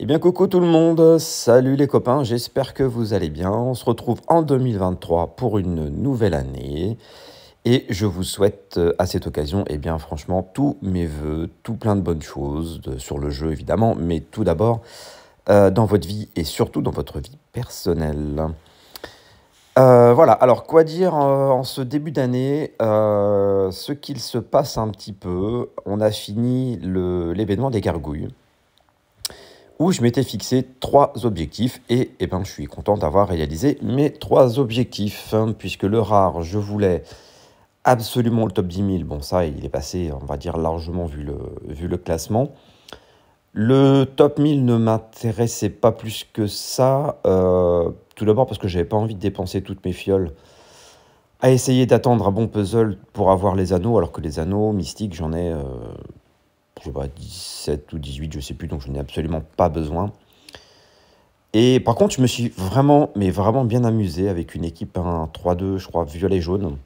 Eh bien coucou tout le monde, salut les copains, j'espère que vous allez bien. On se retrouve en 2023 pour une nouvelle année. Et je vous souhaite euh, à cette occasion, eh bien franchement, tous mes voeux, tout plein de bonnes choses sur le jeu évidemment, mais tout d'abord euh, dans votre vie et surtout dans votre vie personnelle. Euh, voilà, alors quoi dire en ce début d'année Ce qu'il se passe un petit peu, on a fini l'événement des gargouilles où je m'étais fixé trois objectifs et eh ben, je suis content d'avoir réalisé mes trois objectifs, hein, puisque le rare, je voulais absolument le top 10 000. Bon, ça, il est passé, on va dire, largement vu le, vu le classement. Le top 1000 ne m'intéressait pas plus que ça. Euh, tout d'abord parce que j'avais pas envie de dépenser toutes mes fioles à essayer d'attendre un bon puzzle pour avoir les anneaux, alors que les anneaux mystiques, j'en ai euh, je sais pas, 17 ou 18, je sais plus, donc je n'ai absolument pas besoin. Et par contre, je me suis vraiment, mais vraiment bien amusé avec une équipe, un 3-2, je crois, violet-jaune.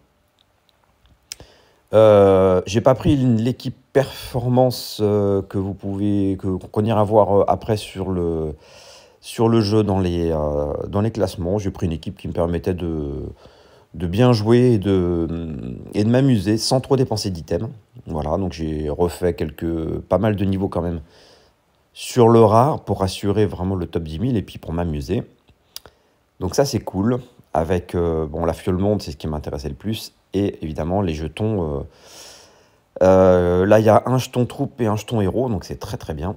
Euh, j'ai pas pris l'équipe performance euh, que vous pouvez qu'on ira voir euh, après sur le sur le jeu dans les euh, dans les classements. J'ai pris une équipe qui me permettait de de bien jouer et de, m'amuser sans trop dépenser d'items. Voilà, donc j'ai refait quelques, pas mal de niveaux quand même sur le rare pour assurer vraiment le top 10 000 et puis pour m'amuser. Donc ça c'est cool. Avec euh, bon, la fiole monde, c'est ce qui m'intéressait le plus. Et évidemment les jetons. Euh, euh, là il y a un jeton troupe et un jeton héros, donc c'est très très bien.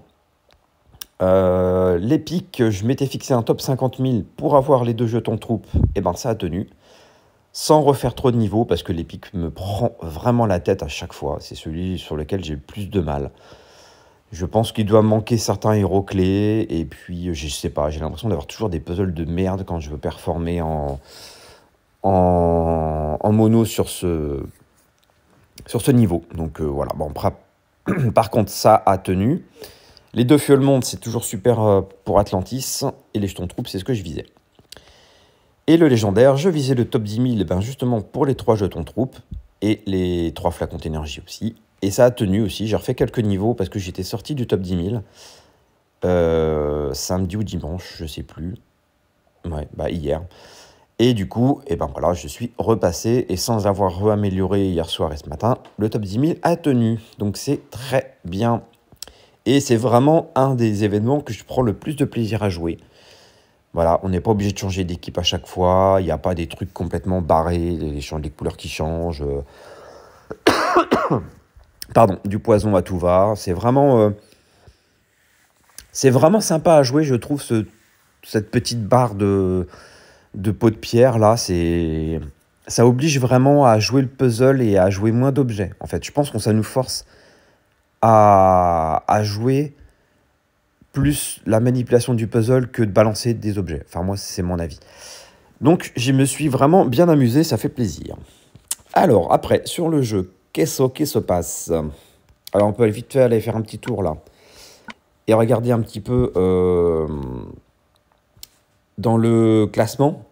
L'épique, je m'étais fixé un top 50 000 pour avoir les deux jetons troupe, et ben ça a tenu sans refaire trop de niveaux, parce que l'épique me prend vraiment la tête à chaque fois. C'est celui sur lequel j'ai le plus de mal. Je pense qu'il doit manquer certains héros clés, et puis je sais pas, j'ai l'impression d'avoir toujours des puzzles de merde quand je veux performer en, en, mono sur ce, sur ce niveau. Donc euh, voilà, bon, par contre ça a tenu. Les deux fioles mondes, c'est toujours super euh, pour Atlantis, et les jetons troupes, c'est ce que je visais. Et le légendaire, je visais le top 10 000 ben justement pour les trois jetons troupes et les trois flacons d'énergie aussi. Et ça a tenu aussi, j'ai refait quelques niveaux parce que j'étais sorti du top 10 000. Euh, samedi ou dimanche, je sais plus. Ouais, bah hier. Et du coup, et eh ben voilà, je suis repassé et sans avoir réamélioré hier soir et ce matin, le top 10 000 a tenu. Donc c'est très bien. Et c'est vraiment un des événements que je prends le plus de plaisir à jouer. Voilà, on n'est pas obligé de changer d'équipe à chaque fois. Il n'y a pas des trucs complètement barrés, les, les couleurs qui changent. Pardon, du poison à tout va. C'est vraiment, euh, c'est vraiment sympa à jouer, je trouve, ce, cette petite barre de, de pot de pierre là. C'est, ça oblige vraiment à jouer le puzzle et à jouer moins d'objets. En fait, je pense que ça nous force à, à jouer plus la manipulation du puzzle que de balancer des objets. Enfin, moi, c'est mon avis. Donc, je me suis vraiment bien amusé, ça fait plaisir. Alors, après, sur le jeu, qu'est-ce qui se passe? Alors, on peut vite fait aller faire un petit tour là. Et regarder un petit peu euh, dans le classement.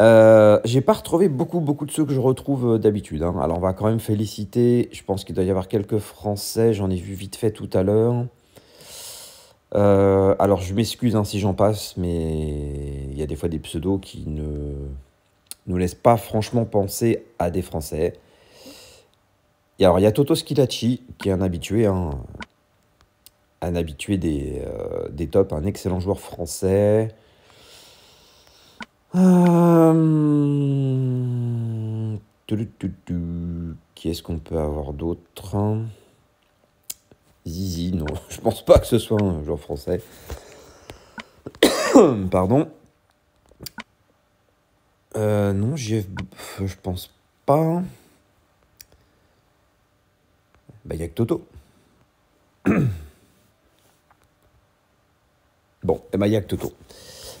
Euh, j'ai pas retrouvé beaucoup, beaucoup de ceux que je retrouve euh, d'habitude. Hein. Alors, on va quand même féliciter. Je pense qu'il doit y avoir quelques Français. J'en ai vu vite fait tout à l'heure. Euh, alors je m'excuse hein, si j'en passe, mais il y a des fois des pseudos qui ne nous laissent pas franchement penser à des Français. Et alors il y a Toto Schilacci, qui est un habitué, hein, un habitué des, euh, des tops, un excellent joueur français. Euh, qui est-ce qu'on peut avoir d'autre Zizi, non, je pense pas que ce soit un joueur français. Pardon. Euh, non, je pense pas. Bah, il que Toto. bon, et bah, il n'y a que Toto.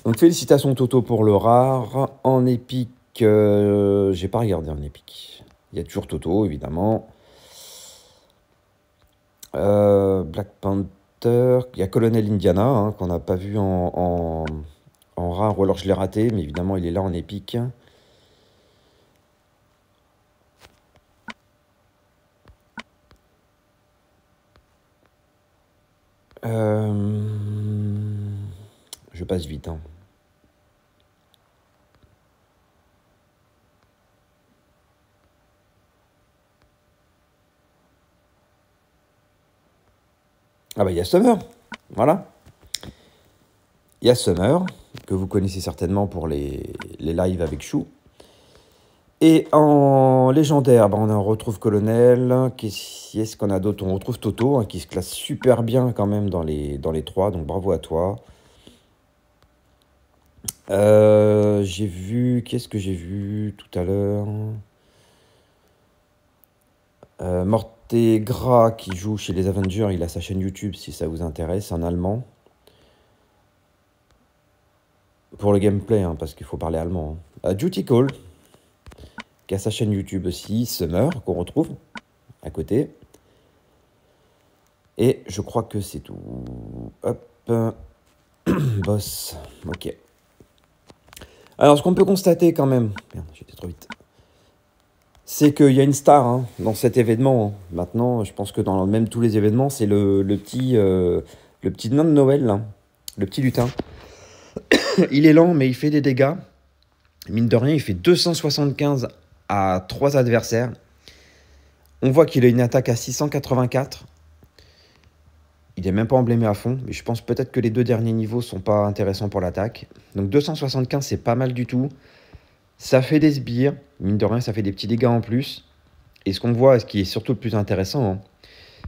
Donc, félicitations Toto pour le rare. En épique, euh, j'ai pas regardé en épique. Il y a toujours Toto, évidemment. Euh, Black Panther, il y a Colonel Indiana, hein, qu'on n'a pas vu en, rare, ou alors je l'ai raté, mais évidemment il est là en épique. Euh, Je passe vite. Hein. Ah bah il y a Summer, voilà. Il y a Summer, que vous connaissez certainement pour les, les lives avec Chou. Et en légendaire, bah, on retrouve Colonel. Qui est-ce qu'on a d'autre? On retrouve Toto, hein, qui se classe super bien quand même dans les, dans les trois, donc bravo à toi. Euh, j'ai vu... Qu'est-ce que j'ai vu tout à l'heure? Euh, Mortegra qui joue chez les Avengers, il a sa chaîne YouTube si ça vous intéresse, en allemand. Pour le gameplay, hein, parce qu'il faut parler allemand. Hein. Euh, Duty Call, qui a sa chaîne YouTube aussi, Summer, qu'on retrouve à côté. Et je crois que c'est tout. Hop. Boss. Ok. Alors, ce qu'on peut constater quand même... J'étais trop vite c'est qu'il y a une star hein, dans cet événement. Maintenant, je pense que dans même tous les événements, c'est le, petit, euh, petit nain de Noël, le petit lutin. il est lent, mais il fait des dégâts. Mine de rien, il fait 275 à 3 adversaires. On voit qu'il a une attaque à 684. Il n'est même pas emblémé à fond, mais je pense peut-être que les deux derniers niveaux sont pas intéressants pour l'attaque. Donc 275, c'est pas mal du tout. Ça fait des sbires, mine de rien, ça fait des petits dégâts en plus. Et ce qu'on voit, ce qui est surtout le plus intéressant, hein,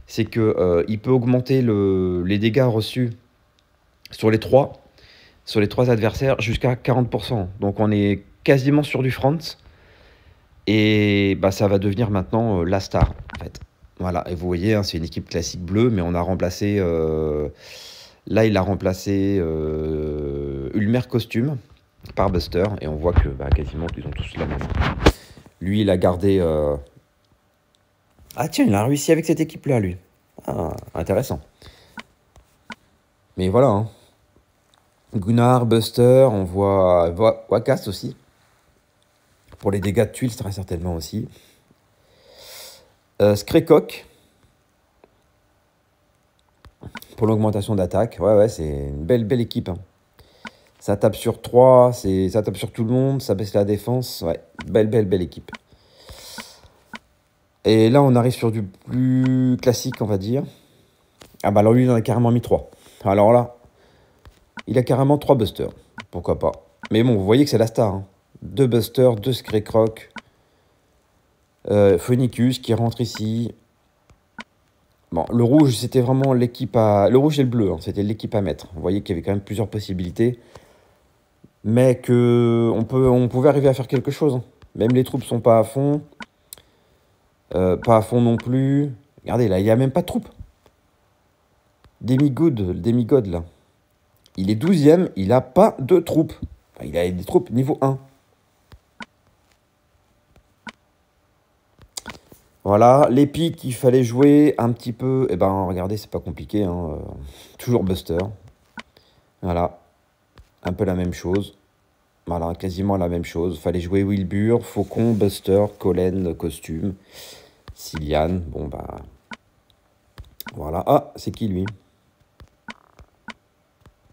c'est qu'il euh, peut augmenter les dégâts reçus sur les trois, adversaires jusqu'à 40%. Donc on est quasiment sur du front. Et bah, ça va devenir maintenant euh, la star. Voilà, et vous voyez, hein, c'est une équipe classique bleue, mais on a remplacé... Euh, là, il a remplacé Ulmer Costume, par Buster. Et on voit que bah, quasiment ils ont tous la même. Lui, il a gardé. Euh, ah tiens, il a réussi avec cette équipe-là, lui. Ah, intéressant. Mais voilà. Hein. Gunnar, Buster, on voit Wakas aussi. Pour les dégâts de tuiles, très certainement aussi. Euh, Pour l'augmentation d'attaque. Ouais, ouais, c'est une belle, belle équipe. Hein. Ça tape sur 3, ça tape sur tout le monde, ça baisse la défense. Ouais, belle, belle, belle équipe. Et là, on arrive sur du plus classique, on va dire. Ah bah alors lui, il en a carrément mis 3. Alors là, il a carrément 3 busters. Pourquoi pas. Mais bon, vous voyez que c'est la star. Hein. Deux busters, deux Scraycroc. Euh, Phonicus qui rentre ici. Bon, le rouge, c'était vraiment l'équipe à... Le rouge et le bleu, hein, c'était l'équipe à mettre. Vous voyez qu'il y avait quand même plusieurs possibilités mais que on, pouvait arriver à faire quelque chose. Même les troupes sont pas à fond. Euh, pas à fond non plus. Regardez, là, il n'y a même pas de troupes. Demigod, le Demigod, là. Il est 12ème, il n'a pas de troupes. il a des troupes niveau 1. Voilà, l'épique, il fallait jouer un petit peu. Eh ben, regardez, c'est pas compliqué. Hein. Euh, toujours Buster. Voilà un peu la même chose. Voilà, quasiment la même chose. Fallait jouer Wilbur, Faucon, Buster, Colin, costume, Cillian. Bon, bah. Voilà. Ah, c'est qui lui?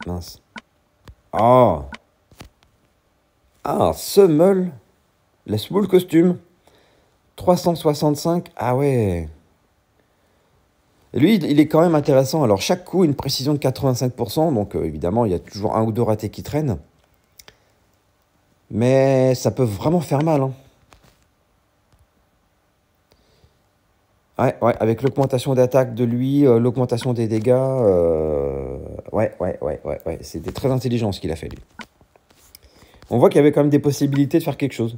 Mince. Ah Ah, Summel La Small Costume 365 Ah ouais lui, il est quand même intéressant. Alors, chaque coup, une précision de 85%. Donc, euh, évidemment, il y a toujours un ou deux ratés qui traînent. Mais ça peut vraiment faire mal. Hein. Ouais, ouais, avec l'augmentation d'attaque de lui, euh, l'augmentation des dégâts. Euh, ouais, ouais, ouais, ouais, ouais. C'était très intelligent ce qu'il a fait, lui. On voit qu'il y avait quand même des possibilités de faire quelque chose.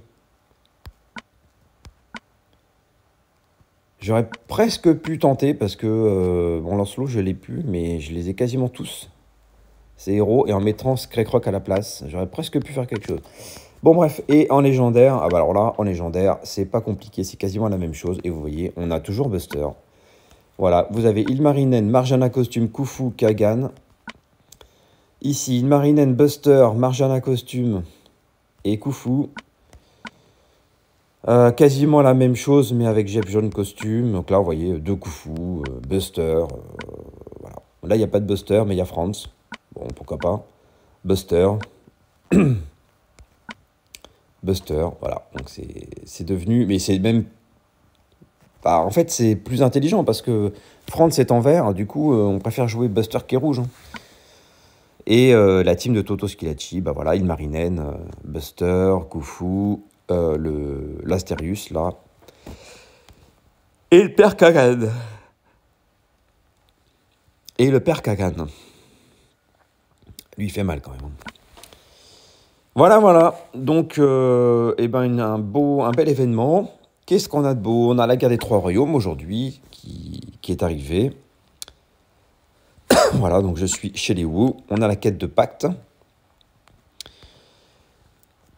J'aurais presque pu tenter parce que euh, bon Lancelot je l'ai pu mais je les ai quasiment tous ces héros et en mettant Scraycroc à la place j'aurais presque pu faire quelque chose. Bon bref et en légendaire ah bah alors là en légendaire c'est pas compliqué c'est quasiment la même chose et vous voyez on a toujours Buster. Voilà vous avez Ilmarinen, Marjana costume, Kufu, Kagan. Ici Ilmarinen, Buster, Marjana costume et Kufu. Euh, quasiment la même chose, mais avec Jeff Jaune costume. Donc là, vous voyez, deux fous, euh, Buster. Euh, voilà. Là, il n'y a pas de Buster, mais il y a Franz. Bon, pourquoi pas. Buster. Buster, voilà. Donc c'est devenu. Mais c'est même. Bah, en fait, c'est plus intelligent parce que Franz est en vert, du coup, euh, on préfère jouer Buster qui est rouge. hein. Et euh, la team de Toto Schilacci, bah voilà, Ilmarinen, euh, Buster, Koufu, l'Astérius, là. Et le père Kagan. Et le père Kagan. Lui, fait mal quand même. hein. Voilà, voilà. Donc, euh, eh ben, un, beau, un bel événement. Qu'est-ce qu'on a de beau? On a la guerre des trois royaumes aujourd'hui qui, qui est arrivée. voilà, donc je suis chez les Wu. On a la quête de pacte.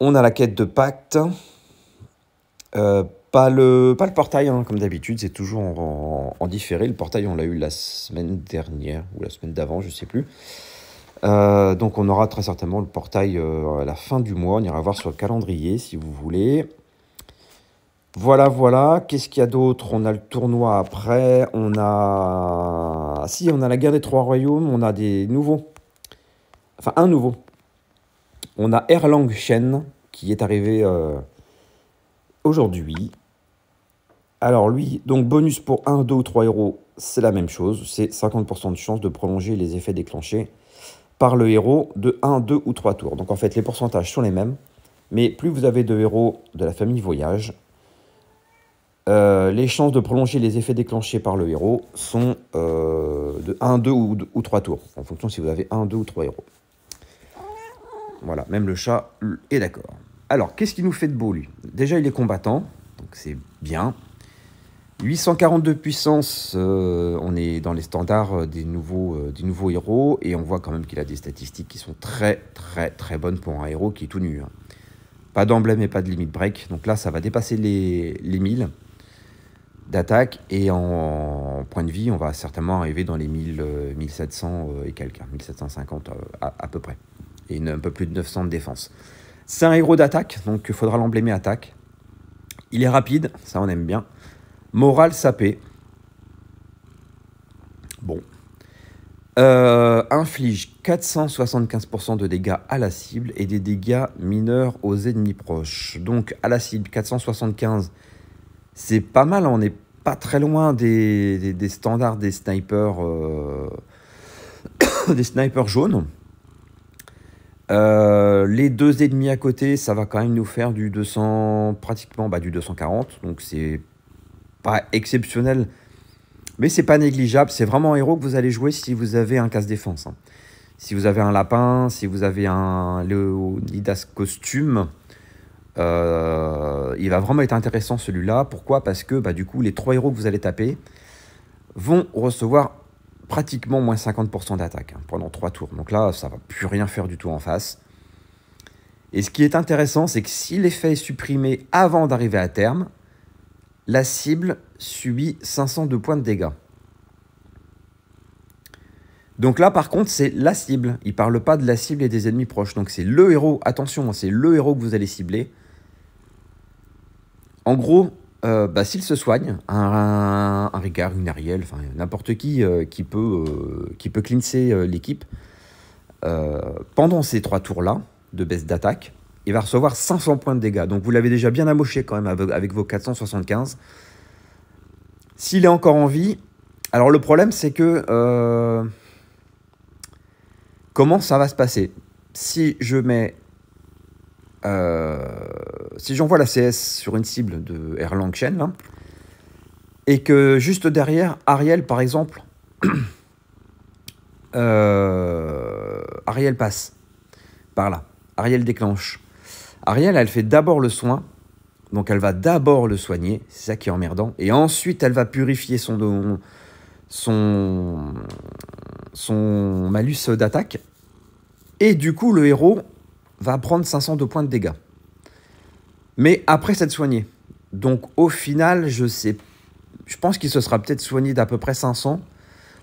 On a la quête de pacte. Euh, pas, le, pas le portail, hein, comme d'habitude, c'est toujours en, en différé. Le portail, on l'a eu la semaine dernière ou la semaine d'avant, je sais plus. Euh, donc on aura très certainement le portail euh, à la fin du mois. On ira voir sur le calendrier si vous voulez. Voilà, voilà. Qu'est-ce qu'il y a d'autre? On a le tournoi après. On a... Si, on a la guerre des trois royaumes. On a des nouveaux. Enfin, un nouveau. On a Erlang Shen qui est arrivé euh, aujourd'hui. Alors lui, donc bonus pour 1, 2 ou 3 héros, c'est la même chose. C'est 50% de chance de prolonger les effets déclenchés par le héros de 1, 2 ou 3 tours. Donc en fait, les pourcentages sont les mêmes. Mais plus vous avez de héros de la famille voyage, euh, les chances de prolonger les effets déclenchés par le héros sont euh, de 1, 2 ou, ou 3 tours, en fonction si vous avez 1, 2 ou 3 héros. Voilà, même le chat est d'accord. Alors, qu'est-ce qu'il nous fait de beau, lui? Déjà, il est combattant, donc c'est bien. 842 puissance, euh, on est dans les standards euh, des nouveaux, euh, des nouveaux héros, et on voit quand même qu'il a des statistiques qui sont très très très bonnes pour un héros qui est tout nu. hein. Pas d'emblème et pas de limit break, donc là ça va dépasser les, les 1000 d'attaque, et en, point de vie, on va certainement arriver dans les 1000, euh, 1700 euh, et quelques, hein, 1750 euh, à, à peu près, et un peu plus de 900 de défense. C'est un héros d'attaque, donc il faudra l'emblémer attaque. Il est rapide, ça on aime bien. Morale sapé. Bon. Euh, inflige 475% de dégâts à la cible et des dégâts mineurs aux ennemis proches. Donc à la cible 475, c'est pas mal, on n'est pas très loin des standards des snipers, euh, des snipers jaunes. Euh, les deux ennemis à côté, ça va quand même nous faire du 200, pratiquement bah, du 240, donc c'est pas exceptionnel, mais c'est pas négligeable. C'est vraiment un héros que vous allez jouer si vous avez un casse défense. hein. Si vous avez un lapin, si vous avez un Leonidas costume, euh, il va vraiment être intéressant celui-là. Pourquoi? Parce que bah, du coup, les trois héros que vous allez taper vont recevoir pratiquement moins 50% d'attaque hein, pendant trois tours. Donc là, ça va plus rien faire du tout en face. Et ce qui est intéressant, c'est que si l'effet est supprimé avant d'arriver à terme, la cible subit 502 points de dégâts. Donc là, par contre, c'est la cible. Il ne parle pas de la cible et des ennemis proches. Donc c'est le héros, attention, hein, c'est le héros que vous allez cibler. En gros, euh, bah, s'il se soigne, un, un, une Ariel, n'importe qui euh, qui peut, euh, euh, l'équipe, pendant ces trois tours-là de baisse d'attaque, il va recevoir 500 points de dégâts. Donc vous l'avez déjà bien amoché quand même avec, vos 475. S'il est encore en vie, alors le problème c'est que euh, comment ça va se passer? Si je mets euh, si j'envoie la CS sur une cible de Erlang Shen, là, et que juste derrière, Ariel, par exemple, euh, Ariel passe par là. Ariel déclenche. Ariel, elle fait d'abord le soin, donc elle va d'abord le soigner, c'est ça qui est emmerdant, et ensuite elle va purifier son, son, son malus d'attaque, et du coup le héros va prendre 502 points de dégâts. Mais après s'être soigné. Donc au final, je sais, je pense qu'il se sera peut-être soigné d'à peu près 500.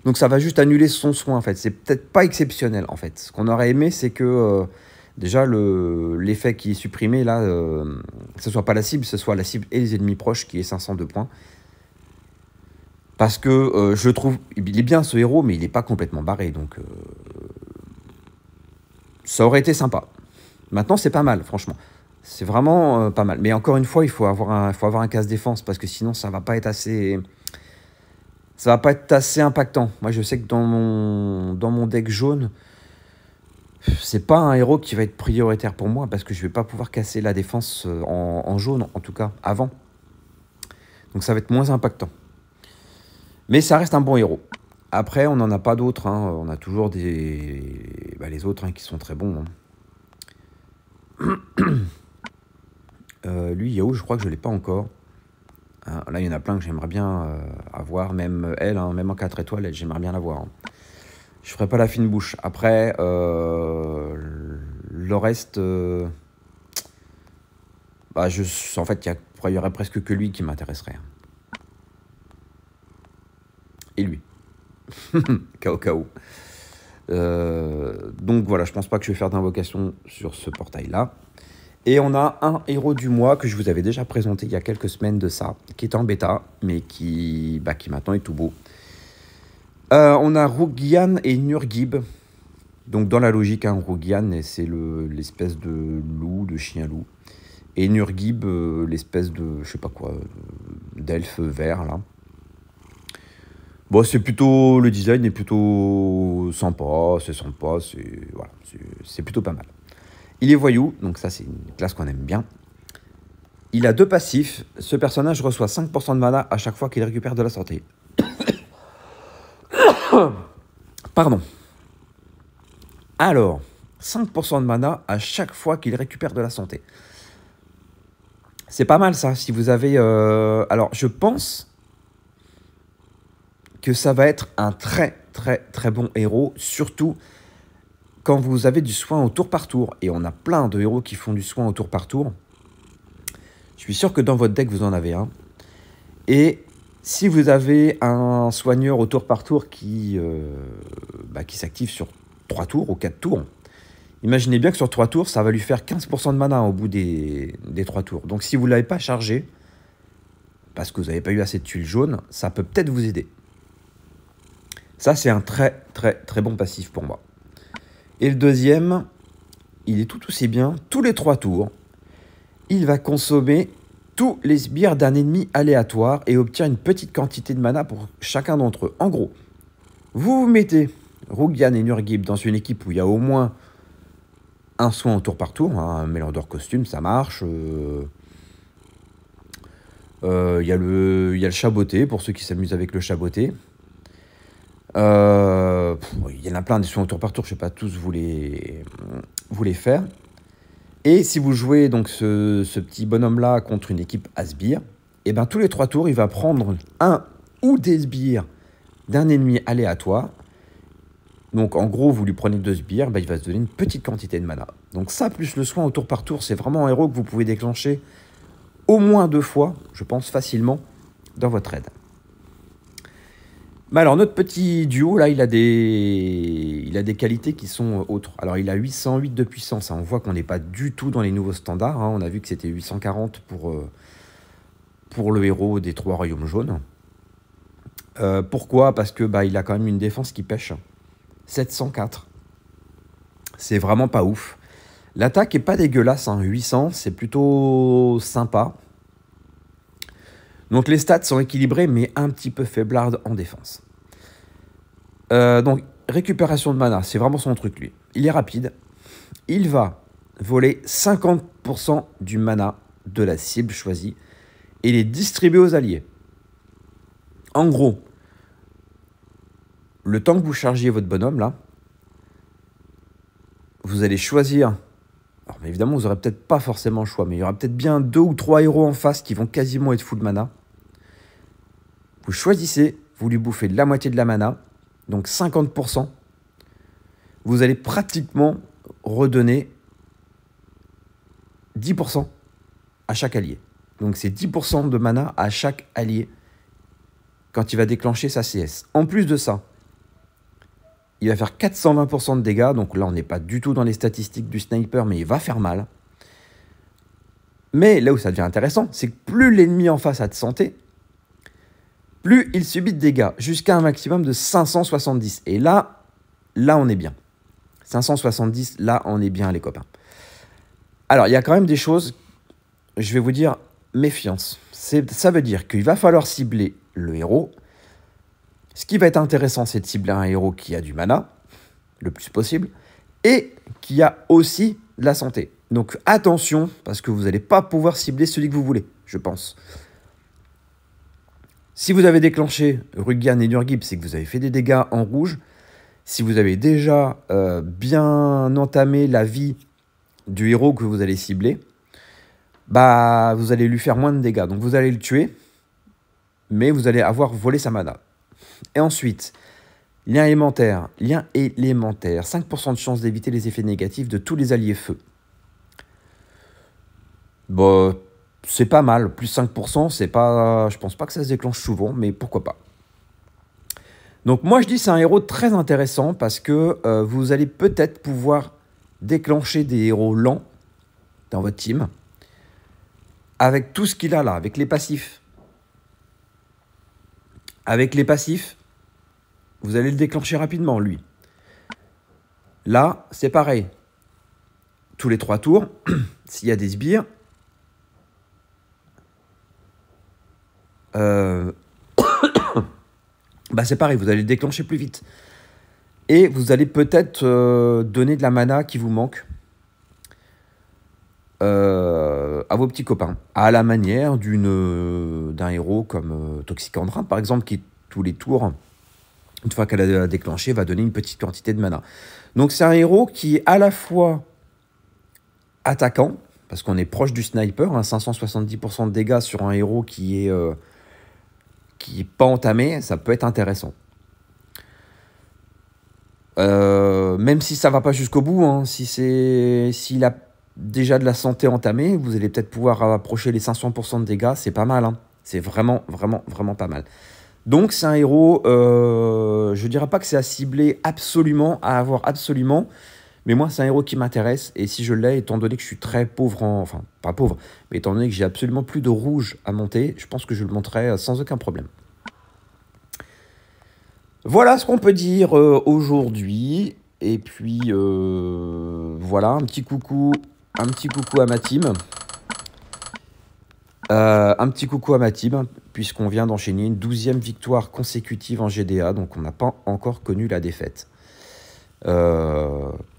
Donc ça va juste annuler son soin en fait. C'est peut-être pas exceptionnel en fait. Ce qu'on aurait aimé, c'est que euh, déjà le l'effet qui est supprimé là, euh, ce soit pas la cible, ce soit la cible et les ennemis proches qui est 502 points. Parce que euh, je trouve, il est bien ce héros, mais il n'est pas complètement barré. Donc euh, ça aurait été sympa. Maintenant, c'est pas mal, franchement. C'est vraiment euh, pas mal. Mais encore une fois, il faut avoir un, faut avoir un casse défense parce que sinon, ça va pas être assez. Ça va pas être assez impactant. Moi, je sais que dans mon, dans mon deck jaune, c'est pas un héros qui va être prioritaire pour moi parce que je vais pas pouvoir casser la défense euh, en, jaune, en tout cas, avant. Donc ça va être moins impactant. Mais ça reste un bon héros. Après, on n'en a pas d'autres. Hein. On a toujours des... Bah, les autres hein, qui sont très bons. Hein. Euh, lui, Yao, je crois que je ne l'ai pas encore. là, il y en a plein que j'aimerais bien euh, avoir. Même elle, même en 4 étoiles, j'aimerais bien l'avoir je ferai pas la fine bouche. Après, euh, le reste, euh, bah, je, en fait, il y, aurait presque que lui qui m'intéresserait. Et lui. Kao Kao. Euh, donc voilà, je pense pas que je vais faire d'invocation sur ce portail-là. Et on a un héros du mois que je vous avais déjà présenté il y a quelques semaines de ça, qui est en bêta, mais qui, bah, qui maintenant est tout beau. Euh, on a Rugian et Nurgib. Donc dans la logique, hein, Rugian, c'est l'espèce de loup, de chien-loup. Et Nurgib, euh, l'espèce de, je sais pas quoi, d'elfe vert, là. Bon, c'est plutôt, le design est plutôt sympa, c'est sympa, c'est voilà, plutôt pas mal. Il est voyou, donc ça c'est une classe qu'on aime bien. Il a deux passifs. Ce personnage reçoit 5% de mana à chaque fois qu'il récupère de la santé. Pardon. Alors, 5% de mana à chaque fois qu'il récupère de la santé. C'est pas mal ça, si vous avez... Euh, alors, je pense que ça va être un très très très bon héros, surtout quand vous avez du soin au tour par tour. Et on a plein de héros qui font du soin au tour par tour. Je suis sûr que dans votre deck, vous en avez un. Et si vous avez un soigneur au tour par tour qui, euh, bah, qui s'active sur 3 tours ou 4 tours, imaginez bien que sur 3 tours, ça va lui faire 15% de mana au bout des, des 3 tours. Donc si vous ne l'avez pas chargé, parce que vous n'avez pas eu assez de tuiles jaunes, ça peut peut-être vous aider. Ça, c'est un très très très bon passif pour moi. Et le deuxième, il est tout aussi bien. Tous les 3 tours, il va consommer tous les sbires d'un ennemi aléatoire et obtient une petite quantité de mana pour chacun d'entre eux. En gros, vous vous mettez Rugian et Nurgib dans une équipe où il y a au moins un soin au tour par tour, un Mélodor costume, ça marche. Euh, euh, il y, a le, chaboté, pour ceux qui s'amusent avec le chaboté. Euh, il y en a plein des soins au tour par tour, je ne sais pas tous vous les faire. Et si vous jouez donc ce, petit bonhomme-là contre une équipe Asbir, et eh ben tous les trois tours, il va prendre un ou des sbires d'un ennemi aléatoire. Donc en gros, vous lui prenez deux sbires, ben, il va se donner une petite quantité de mana. Donc ça, plus le soin au tour par tour, c'est vraiment un héros que vous pouvez déclencher au moins deux fois, je pense facilement, dans votre aide. Alors, notre petit duo, là, il a des, il a des qualités qui sont euh, autres. Alors, il a 808 de puissance. Hein. On voit qu'on n'est pas du tout dans les nouveaux standards. Hein. On a vu que c'était 840 pour, euh, pour le héros des trois royaumes jaunes. Euh, pourquoi? Parce que bah, il a quand même une défense qui pêche. 704. C'est vraiment pas ouf. L'attaque est pas dégueulasse. 800, hein. c'est plutôt sympa. Donc les stats sont équilibrés, mais un petit peu faiblardes en défense. Euh, donc, récupération de mana, c'est vraiment son truc, lui. Il est rapide. Il va voler 50% du mana de la cible choisie et les distribuer aux alliés. En gros, le temps que vous chargiez votre bonhomme, là, vous allez choisir... Alors, évidemment, vous n'aurez peut-être pas forcément le choix, mais il y aura peut-être bien deux ou trois héros en face qui vont quasiment être full mana. Vous choisissez, vous lui bouffez la moitié de la mana, donc 50%. Vous allez pratiquement redonner 10% à chaque allié. Donc c'est 10% de mana à chaque allié quand il va déclencher sa CS. En plus de ça, il va faire 420% de dégâts. Donc là, on n'est pas du tout dans les statistiques du sniper, mais il va faire mal. Mais là où ça devient intéressant, c'est que plus l'ennemi en face a de santé, plus il subit de dégâts, jusqu'à un maximum de 570. Et là, là on est bien. 570, là, on est bien, les copains. Alors, il y a quand même des choses, je vais vous dire, méfiance. Ça veut dire qu'il va falloir cibler le héros. Ce qui va être intéressant, c'est de cibler un héros qui a du mana, le plus possible, et qui a aussi de la santé. Donc attention, parce que vous n'allez pas pouvoir cibler celui que vous voulez, je pense. Si vous avez déclenché Rugian et Nurgib, c'est que vous avez fait des dégâts en rouge. Si vous avez déjà euh, bien entamé la vie du héros que vous allez cibler, bah vous allez lui faire moins de dégâts. Donc vous allez le tuer, mais vous allez avoir volé sa mana. Et ensuite, lien élémentaire. Lien élémentaire. 5% de chance d'éviter les effets négatifs de tous les alliés feu. Bon, c'est pas mal. Plus 5%, c'est pas. Je pense pas que ça se déclenche souvent, mais pourquoi pas. Donc moi je dis c'est un héros très intéressant parce que euh, vous allez peut-être pouvoir déclencher des héros lents dans votre team avec tout ce qu'il a là, avec les passifs. Avec les passifs, vous allez le déclencher rapidement, lui. Là, c'est pareil. Tous les trois tours, s'il y a des sbires, euh, bah c'est pareil, vous allez le déclencher plus vite. Et vous allez peut-être euh, donner de la mana qui vous manque euh, à vos petits copains, à la manière d'une d'un héros comme Toxicandrin, par exemple, qui tous les tours, une fois qu'elle a déclenché, va donner une petite quantité de mana. Donc c'est un héros qui est à la fois attaquant, parce qu'on est proche du sniper, 570% hein, de dégâts sur un héros qui est qui n'est pas entamé, ça peut être intéressant. Euh, même si ça va pas jusqu'au bout, hein, si c'est s'il a déjà de la santé entamée, vous allez peut-être pouvoir approcher les 500% de dégâts, c'est pas mal. Hein. C'est vraiment, vraiment, vraiment pas mal. Donc c'est un héros, euh, je dirais pas que c'est à cibler absolument, à avoir absolument, mais moi c'est un héros qui m'intéresse, et si je l'ai, étant donné que je suis très pauvre en... Enfin, pas pauvre, mais étant donné que j'ai absolument plus de rouge à monter, je pense que je le monterai sans aucun problème. Voilà ce qu'on peut dire euh, aujourd'hui. Et puis euh, voilà, un petit coucou, un petit coucou à ma team. Euh, un petit coucou à ma team, puisqu'on vient d'enchaîner une douzième victoire consécutive en GDA, donc on n'a pas encore connu la défaite.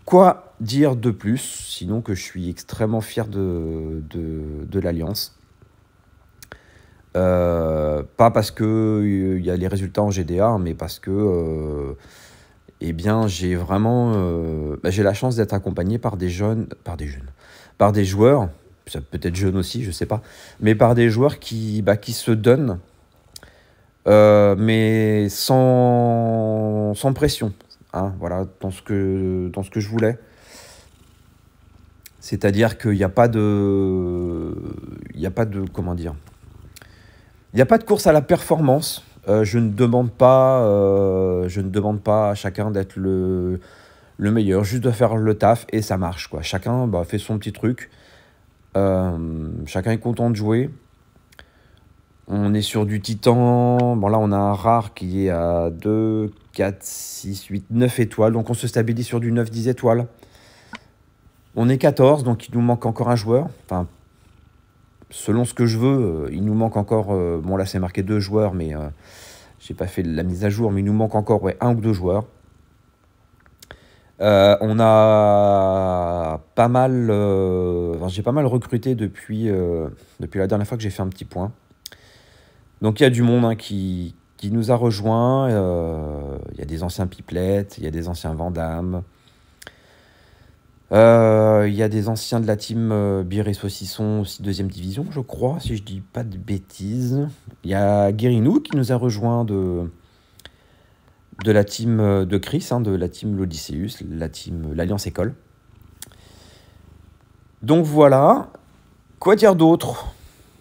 Quoi dire de plus, sinon que je suis extrêmement fier de, de l'Alliance euh, pas parce qu'il il y a les résultats en GDA, mais parce que euh, eh j'ai vraiment euh, bah, j'ai la chance d'être accompagné par des jeunes, par des jeunes, par des joueurs, peut-être jeunes aussi, je sais pas, mais par des joueurs qui, bah, se donnent, mais sans pression. Hein, voilà, dans ce, que, dans ce que je voulais. C'est-à-dire qu'il n'y a pas de. Il n'y a pas de. Comment dire il n'y a pas de course à la performance. Euh, je, ne demande pas, euh, je ne demande pas à chacun d'être le, le meilleur, juste de faire le taf et ça marche. Quoi. Chacun bah, fait son petit truc. Euh, chacun est content de jouer. On est sur du titan. Bon, là, on a un rare qui est à 2, 4, 6, 8, 9 étoiles. Donc, on se stabilise sur du 9, 10 étoiles. On est 14, donc il nous manque encore un joueur. Enfin, selon ce que je veux, euh, il nous manque encore, euh, bon là c'est marqué deux joueurs, mais euh, j'ai pas fait la mise à jour, mais il nous manque encore ouais, un ou deux joueurs. on a pas mal, j'ai pas mal recruté depuis la dernière fois que j'ai fait un petit point. Donc il y a du monde hein, qui, nous a rejoints. Il y a des anciens Pipelettes, il y a des anciens Vandamme, euh, il y a des anciens de la team euh, et Saucisson, aussi deuxième division, je crois, si je dis pas de bêtises. Il y a Guérinou qui nous a rejoint de, de la team euh, de Chris, hein, de la team l'Odysseus, la team l'Alliance École. Donc voilà. Quoi dire d'autre?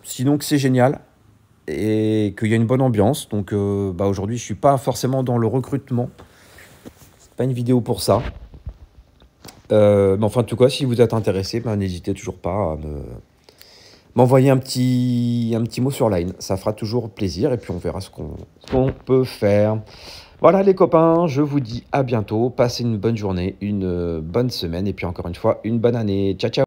Sinon que c'est génial et qu'il y a une bonne ambiance. Donc euh, bah aujourd'hui, je suis pas forcément dans le recrutement. C'est pas une vidéo pour ça. Euh, mais enfin, en tout cas, si vous êtes intéressé, ben, n'hésitez toujours pas à m'envoyer un petit, un petit mot sur Line. Ça fera toujours plaisir et puis on verra ce qu'on peut faire. Voilà les copains, je vous dis à bientôt. Passez une bonne journée, une bonne semaine et puis encore une fois, une bonne année. Ciao ciao